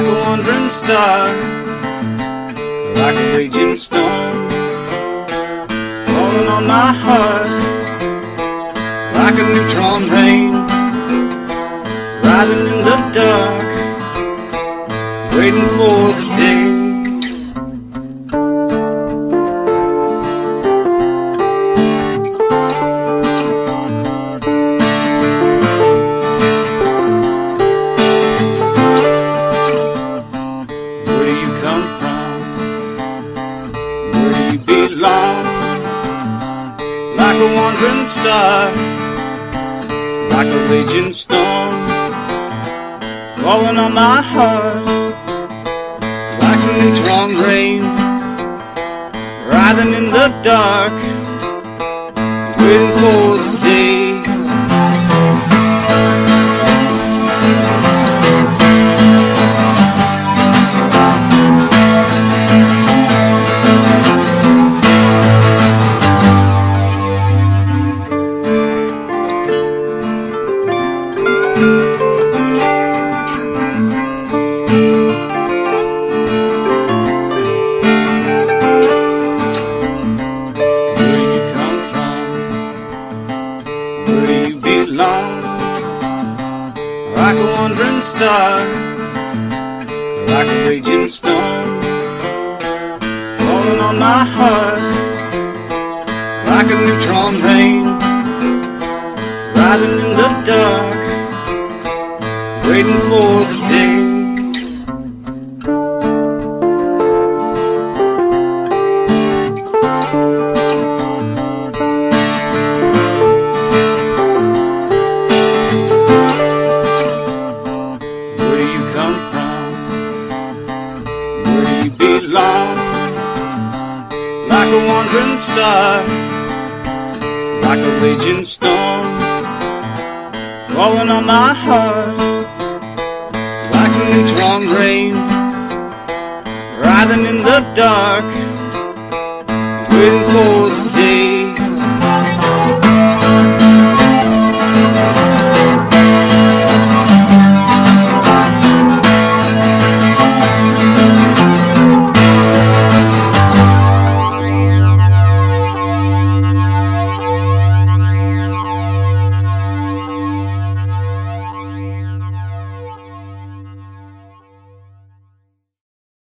like a wandering star, like a raging storm, falling on my heart, like a neutron rain, rising in the dark, waiting for the day. Where do you come from? Where do you belong? Like a wandering star, like a raging storm, falling on my heart, like a neutron rain, writhing in the dark, waiting for wandering star, like a raging storm, falling on my heart, like a neutron rain, rising in the dark, waiting for the day. Like a wandering star, like a raging storm, falling on my heart, like a neutron rain, writhing in the dark, waiting for